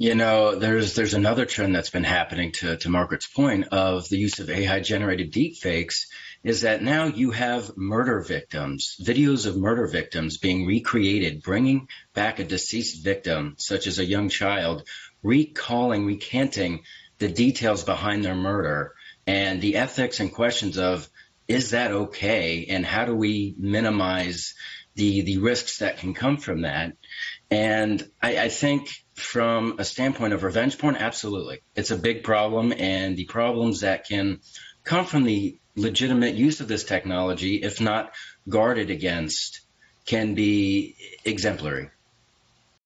You know, there's there's another trend that's been happening to, to Margaret's point of the use of AI generated deepfakes is that now you have murder victims, videos of murder victims being recreated, bringing back a deceased victim, such as a young child, recalling, recanting the details behind their murder and the ethics and questions of is that okay and how do we minimize the the risks that can come from that and I, I think from a standpoint of revenge porn, absolutely. It's a big problem, and the problems that can come from the legitimate use of this technology, if not guarded against, can be exemplary.